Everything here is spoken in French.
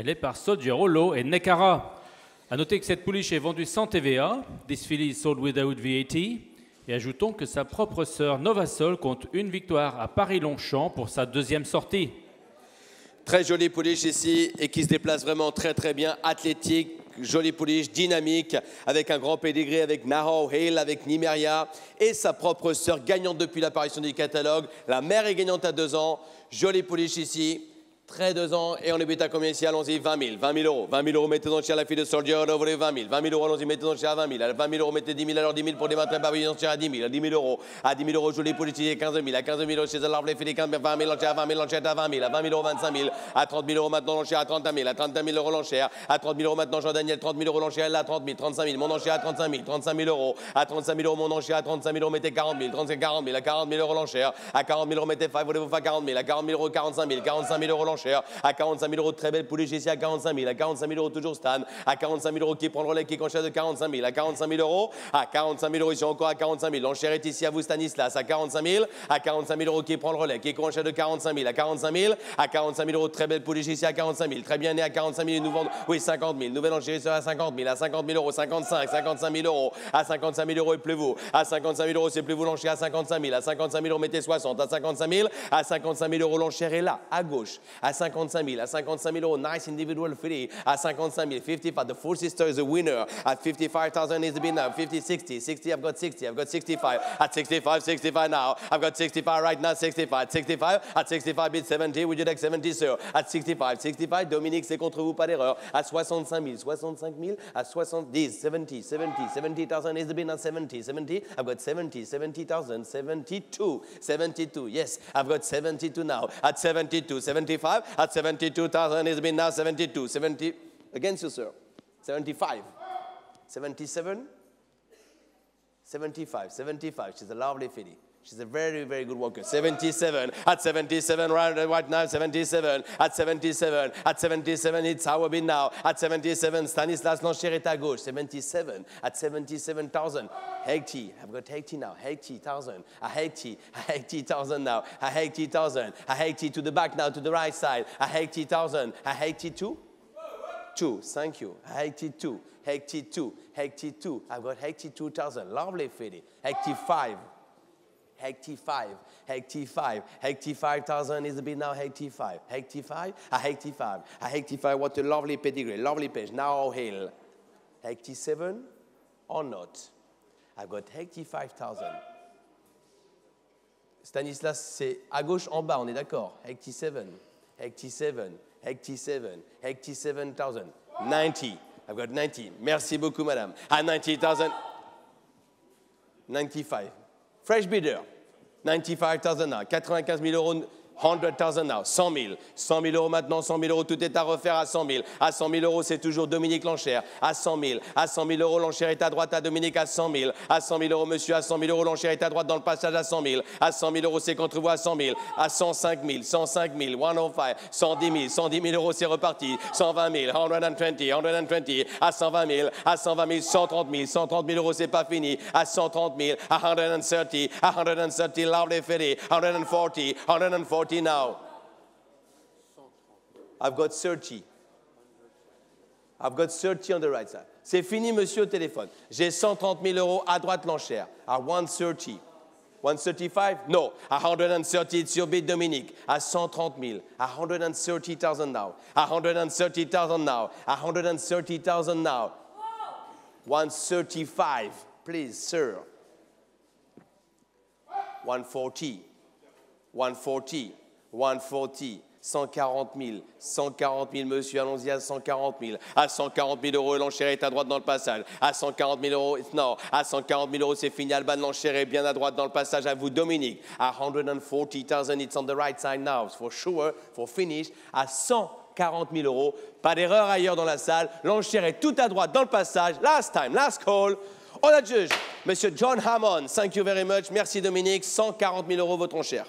Elle est par Soggiarolo et Nekara. À noter que cette pouliche est vendue sans TVA. This filly is sold without VAT. Et ajoutons que sa propre sœur Novasol compte une victoire à Paris-Longchamp pour sa deuxième sortie. Très jolie pouliche ici et qui se déplace vraiment très très bien, athlétique, jolie pouliche, dynamique, avec un grand pédigré, avec Nahau Hale, avec Nimeria et sa propre sœur gagnante depuis l'apparition du catalogue. La mère est gagnante à deux ans, jolie pouliche ici. Très deux ans et on est à combien ici Allons-y, 20 000, 20 000 euros. 20 000 euros, mettez donc chez la fille de Soldier, on voulez 20 000. 20 000 euros, allons-y, mettez donc chez à 20 000. À 20 000 euros, mettez 10 000, alors 10 000 pour démarrer pavillon cher à 10 000. À 10 000 euros, à 10 000 euros, jolie policier, 15 000. À 15 000 euros, chez Alarve, les filles, 15 000, 20 000, l'enchère à 20 000, l'enchère à 20 000. À 20 000 euros, 25 000. À 30 000 euros maintenant, l'enchère à 30 000. À 30 000 euros, l'enchère. À 30 000 euros maintenant, Jean-Daniel, 30 000 euros, l'enchère, là, 30 000. 35 000, mon enchère à 35 000. 35 000 euros. À 35 000 euros, mon enchère à 35 000 euros, mettez 40 000. 35 40 000. À 40 000 euros, l'enchère. À 40 000 euros, mettez 5, voulez-vous faire 40 000. À 40 000 euros, 45 000. 45 000 euros, À 45 000 euros, très belle pouliche ici à 45 000, à 45 000 euros toujours Stan, à 45 000 euros qui prend le relais, qui conchère de 45 000, à 45 000 euros, à 45 000 euros ici encore à 45 000, l'enchère est ici à vous Stanislas, à 45 000, à 45 000 euros qui prend le relais, qui conchère de 45 000, à 45 000, à 45 000 euros, très belle pouliche ici à 45 000, très bien né à 45 000, nous vendons, oui 50 000, nouvelle enchérisseur à 50 000, à 50 000 euros, 55, 55 000 euros, à 55 000 euros et plus vous, à 55 000 euros c'est plus vous l'enchère à 55 000, à 55 000 euros mettez 60, à 55 000, à 55 000 euros l'enchère est là, à gauche, à 55 000, à 55 000 euros, nice individual free, at 55 000, 55. The Four Sister is a winner at 55,000 is the bid now. 50, 60, 60. I've got 60. I've got 65. At 65, 65 now. I've got 65 right now. 65, 65. At 65 bid 70. Would you like 70, sir? At 65, 65. Dominique, c'est contre vous, pas d'erreur. At 65 000, 65 000. At 70, 70, 70, 70,000 is the bid now. 70, 70. I've got 70, 70,000, 72, 72. Yes, I've got 72 now. At 72, 75. At 72,000 is the bid now. 72, 70. Against you, sir. 75. 77. 75. 75. She's a lovely filly. She's a very, very good walker. 77. At 77, right, right now, 77. At 77. At 77, it's our bid now. At 77, Stanislas Lancher est à gauche. 77. At 77,000. 80. I've got 80 now. 80,000. A 80. A 80,000 now. A 80,000. A 80 to the back now, to the right side. A 80,000. A 82. 82. Thank you. 82. 82. 82. I've got 82,000. Lovely Heg T5, Heg T5, Heg T5000 is a bit now Heg T5, Heg T5, a Heg T5, a Heg T5, what a lovely pedigree, lovely page, now hail. Heg T7 or not? I've got Heg T5000. Stanislas, c'est à gauche, en bas, on est d'accord. Heg T7, Heg T7, Heg T7, Heg T7000, 90. I've got 90. Merci beaucoup, madame. À 90,000. 95. Fresh bidder. 95,000 now. 95 000 euros. 100,000 now, 100 000. 100 000 euros maintenant, 100 000 euros, tout est à refaire à 100 000. À 100 000 euros, c'est toujours Dominique l'enchère. À 100 000. À 100 000 euros, l'enchère est à droite à Dominique à 100 000. À 100 000 euros, monsieur, à 100 000 euros, l'enchère est à droite dans le passage à 100 000. À 100 000 euros, c'est contre vous à 100 000. À 105 000, 105 000, 105, 110 000, 110 000 euros, c'est reparti. 120 000, 120, 120. À 120 000, à 120 000, 130 000, 130 000 euros, c'est pas fini. À 130 000, à 130, à 130, lovely fitty. 140, 140 now. I've got 30. I've got 30 on the right side. C'est fini, monsieur, au téléphone. J'ai 130 000 euros à droite l'enchère. À 130. 135? No. À 130, it's your bid, Dominique. À 130 000. À 130,000 now. À 130,000 now. À 130,000 now. 135, please, sir. 140. 140. 140. 140 000, 140 000, monsieur, allons-y à 140 000. À 140 000 euros, l'enchère est à droite dans le passage. À 140 000 euros, non, à 140 000 euros, c'est fini. Alban, l'enchère est bien à droite dans le passage. À vous, Dominique. À 140 it's on the right side now, for sure, for finish. À 140 000 euros, pas d'erreur ailleurs dans la salle. L'enchère est tout à droite dans le passage. Last time, last call. On a juge, monsieur John Hammond. Thank you very much. Merci, Dominique. 140 000 euros, votre enchère.